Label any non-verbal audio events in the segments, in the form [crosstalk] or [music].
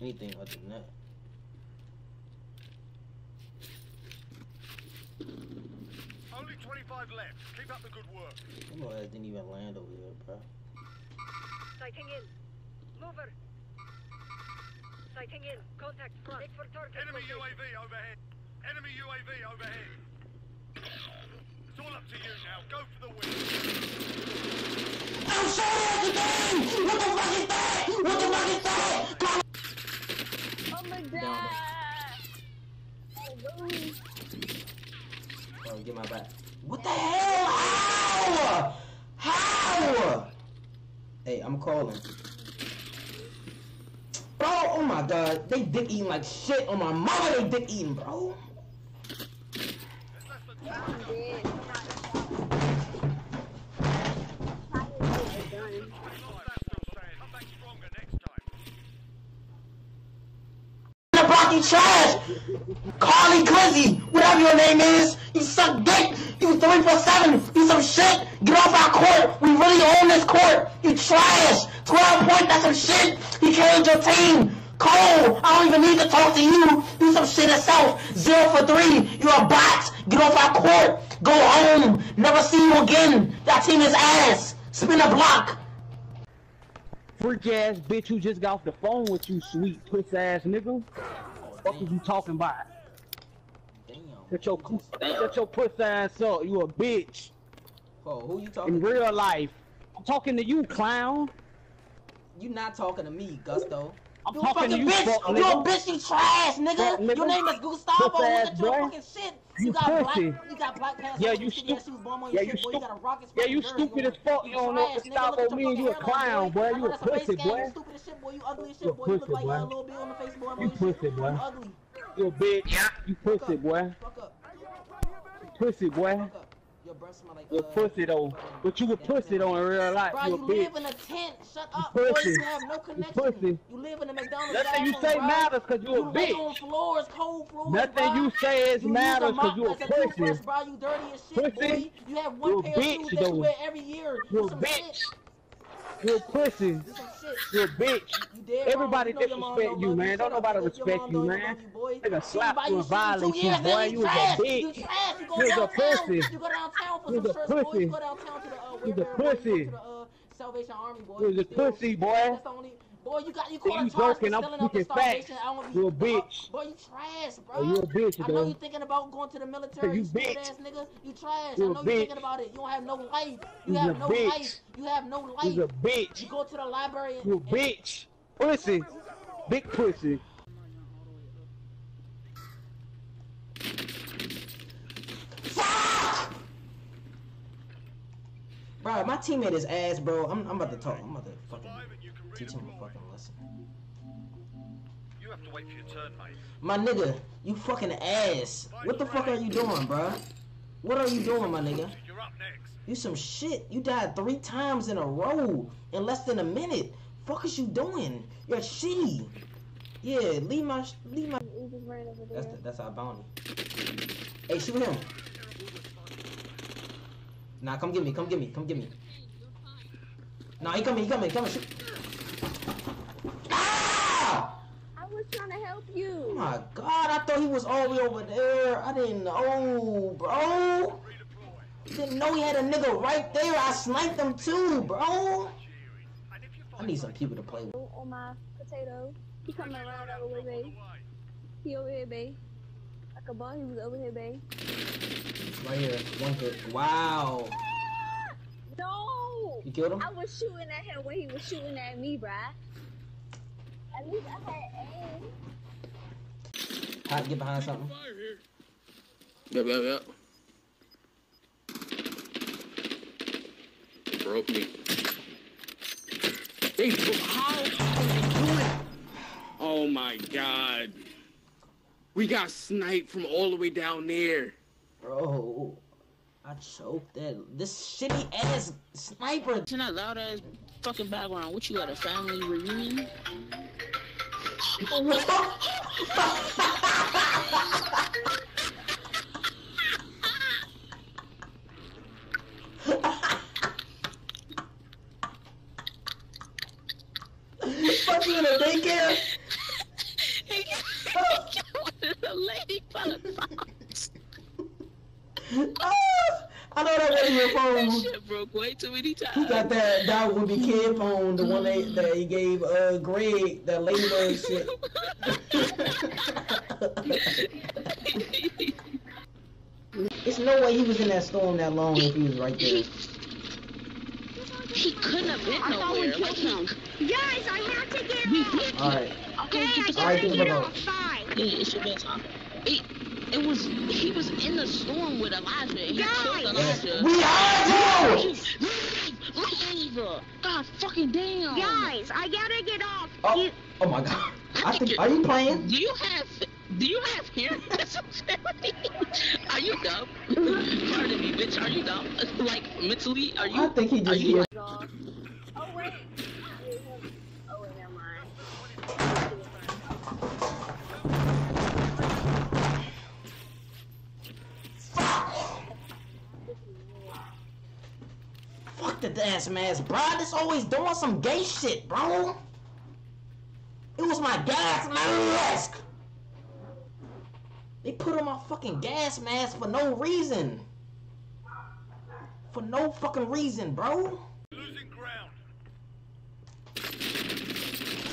anything other than that. Only 25 left. Keep up the good work. That little ass didn't even land over here, bro. Sighting in. Mover. Sighting in. Contact front. Make for target. Enemy location. UAV overhead. Enemy UAV overhead. It's all up to you now. Go for the win. I'm sorry again! What the fuck is that? What the fuck is that? My Down. Oh. Oh, get my back. What the hell? How? How? Hey, I'm calling. Bro, oh my god, they dick eating like shit on my mother. They dick eating, bro. There's less than 10 I'm to go. dead. I'm Not that still stand. Come back stronger next time. You trash! Carly Glizzy, whatever your name is, you suck dick! You 3 for 7, you some shit! Get off our court! We really own this court! You trash! 12 points, that's some shit! You carried your team! Cole, I don't even need to talk to you! You some shit yourself! 0 for 3, you're a bot! Get off our court! Go home! Never see you again! That team is ass! Spin a block! Freak ass bitch who just got off the phone with you, sweet puss ass nigga. What is you talking about? Damn. Shut your shut your puss ass up. You a bitch Oh, who you talking in to? real life. I'm talking to you, clown. You not talking to me, Gusto. I'm You talking to fucking you, bitch! fuck You a nigga. bitch, you trash, nigga! Fuck nigga. Your name is Gustavo, Puss look ass at your boy. fucking shit! You, You got pussy. black, you got black pants Yeah, you shitty ass stu- shoes, bum on yeah, you shit, you stu- got a rocket Yeah, you jersey stupid as fuck. You don't know what trash, to nigga. stop Look on me you a clown, boy. You a that's a face pussy, scan, You boy. stupid as shit, boy. You ugly as a shit, boy. You look pussy, like boy. uh, Lil Bill on the Facebook. I'm You on your shit. pussy, boy. You ugly. You a bitch. You pussy, boy. Fuck up. Pussy, boy. Fuck up. Your breath smell like You uh, pussy though. But you a pussy though in real life. Bro, You you bitch. live in a tent. Shut up, You boy. pussy. You have no connection. pussy. You live in a McDonald's. Nothing you say bro. matters cause you a You lay on bitch. floors, cold floors. Nothing bro. you say is You matters cause you a toothbrush, pussy. bro. You dirty as shit, Pussy. boy. You have one You pair of bitch, shoes that you wear every year. You a bitch. Shit. You a pussy. You some shit. A bitch. You Everybody. You disrespect you, man. Don't nobody respect you, man. boy. Nigga slap you and shoes for two violate you, boy. You was a bitch. You trash. You You was a pussy. You go downtown for some a shirts, boy. pussy. You go downtown to the uh, a Wayfair, boy. You pussy. the uh, Salvation Army, boy. You was a pussy, boy. That's the only. Boy, you got you caught a you charge for stealing out the speaking starvation. I don't You a bitch. Boy, you trash, bro. Oh, you a bitch, I know you thinking about going to the military. You You bitch. ass nigga. You trash. You I know you thinking about it. You don't have no life. You You's have no bitch. life. You have no life. You's a bitch. You go to the library and, You a bitch. Pussy. Big pussy. Bro, my teammate is ass, bro. I'm, I'm about to talk. I'm about to fucking Survive and you can teach him a fucking lesson. You have to wait for your turn, mate. My nigga, you fucking ass. What the fuck are you doing, bro? What are you doing, my nigga? You're up next. You some shit. You died three times in a row in less than a minute. Fuck is you doing? You're shitty. Yeah, leave my, leave my. He just ran over That's the, that's our bounty. Hey, shoot him. Nah, come get me, come get me, come get me. Nah, he coming, he coming, he coming. Shoot. Ah! I was trying to help you. Oh my god, I thought he was all the way over there. I didn't know, bro. Didn't know he had a nigga right there. I sniped him too, bro. Cheering. And if you I need some people to play with. On my potato. He coming around out, over drop here, babe. the way. He over here, babe. Like a ball, he was over here, babe. Right here, one hit. Wow. No! You killed him? I was shooting at him when he was shooting at me, bruh. At least I had aim. Hot, get behind something. Yep, yep, yep. Broke me. They bro- how are they doing? Oh my god. We got sniped from all the way down there. Bro, I choked that this shitty ass sniper. Turn that loud ass fucking background? What you got a family reunion? Fuck you in a daycare. [laughs] Lady by the. Oh, your [laughs] That phone. shit broke way too many times. Who got that? That would be kid phone, the one that, that he gave uh Greg, that ladybug [laughs] shit. [laughs] There's no way he was in that storm that long if he was right there. He couldn't have been I thought we nowhere. Like, killed he, him. Guys, I have to get we off. Alright. Okay, I Alright, gotta think get about off. Fine. Yeah, it's your best time. It, it was he was in the storm with Elijah. And he killed Guys. Elijah. We are you! Leave, leave. God fucking damn. Guys, I gotta get off. Oh, You- oh my god. I think, are you playing? Do you have do you have hearing? [laughs] are you dumb? [laughs] Pardon me, bitch. Are you dumb? Like mentally, are oh, you? I think he are just you? The dance mask, bro. This always doing some gay shit, bro. It was my gas mask. They put on my fucking gas mask for no reason. For no fucking reason, bro. Losing ground.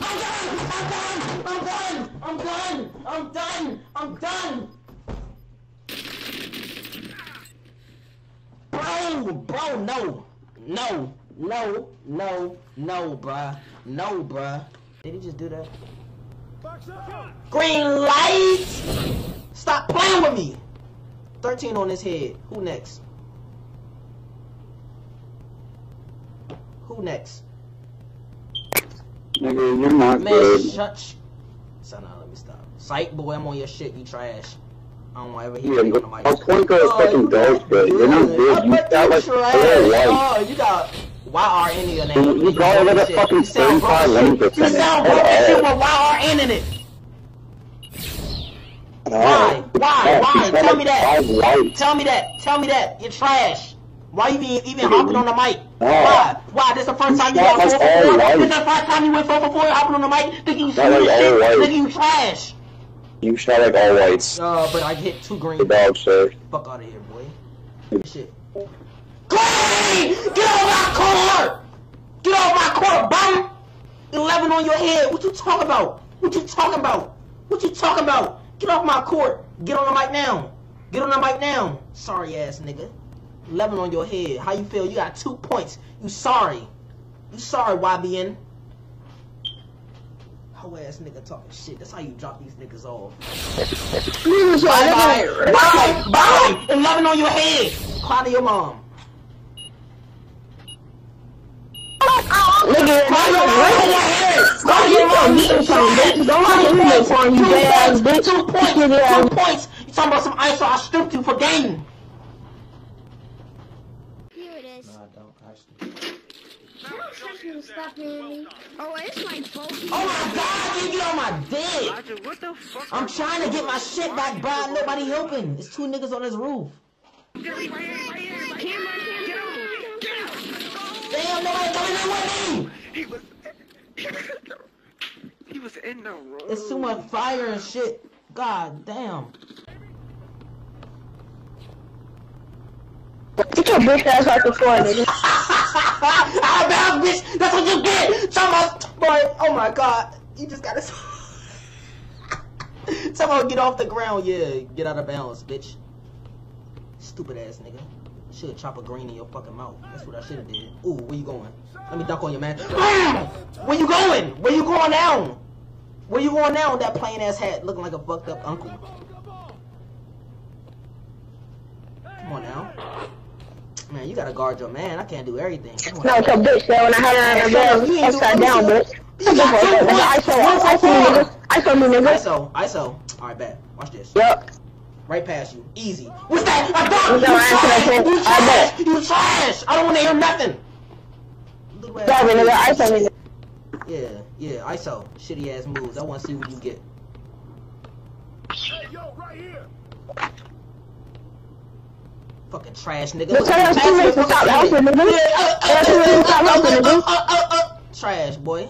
I'm done! I'm done! I'm done! I'm done! I'm done! I'm done! Bro! Bro, no! No! No! No! No, bruh. No, bruh. Did he just do that? Green light! Stop playing with me! 13 on his head. Who next? Who next? Nigga, you're not Man, good. shut. Sh- so now let me stop. Sight boy, I'm on your shit. You trash. I don't want to ever Yeah, hear you on the but mic. I'll point those Oh, fucking you dogs got. You're not good. You bet got you like trash. four white. Oh, you got YRN in your name. You probably got a Shit. fucking You sound broke 35 as lane shit. You sound broke as shit with YRN in it. Why? Why? Why? Tell me that. Tell me that. Tell me that. You're trash. Why you even, even hopping on the mic? Oh. Why? Why? This the first time you That got was four for all four? white. This the first time you went four for four hopping on the mic? Thinking you That was sweet all shit? white. Thinking you trash? You shot like all whites. Uh, but I hit two green. The dog, sir. Fuck out of here, boy. Shit. Green! Get off my court! Get off my court, bum! 11 on your head. What you talking about? What you talking about? What you talking about? Get off my court. Get on the mic now. Get on the mic now. Sorry ass nigga. 11 on your head. How you feel? You got two points. You sorry. You sorry, YBN. Hoe ass nigga talking shit. That's how you drop these niggas off. Bye bye. Bye bye. 11 on your head. Cry to your mom. Nigga, Cry to your your head. Cry to your mom. You. Don't let make fun, you ass bitch. Two points. Two points. You talking about some ice, so I stripped you for game. Here it is. No, I don't actually. Stop me. Oh, it's my phone. Oh my god, you get on my dick. what the fuck? I'm trying to get my shit back, bro. Nobody helping. It's two niggas on this roof. Damn, nobody coming in with me. He was. he was in the room. It's too much fire and shit. God damn. Get your bitch ass off the floor, nigga. [laughs] ah, bad bitch. That's what you get. About, boy. Oh my god. You just gotta. [laughs] Someone get off the ground. Yeah, get out of bounds, bitch. Stupid ass nigga. Should chop a green in your fucking mouth. That's what I should have did. Ooh, where you going? Let me duck on you, man. Bam! Where you going? Where you going now? Where you going now with that plain ass hat looking like a fucked up uncle? Come on now. Man, you gotta guard your man. I can't do everything. Come on. No, it's a bitch, man. When I had her on the You bed, ain't do- upside down, see. bitch. You got two points. ISO, One for ISO me, four. nigga. ISO me, nigga. ISO, ISO. Alright, bet. Watch this. Yup. Right past you. Easy. What's that? I got What's that? you. That Trash. You shit. I trash. You trash. I don't want to hear nothing. Little ass Stop me, nigga. moves. ISO me, nigga. Yeah, yeah. ISO. Shitty ass moves. I want to see what you get. Hey, yo, right here. Fucking trash, nigga. Look, tell your teammates to stop helping, nigga. Yeah, Tell your teammates to stop helping, nigga. Trash, boy.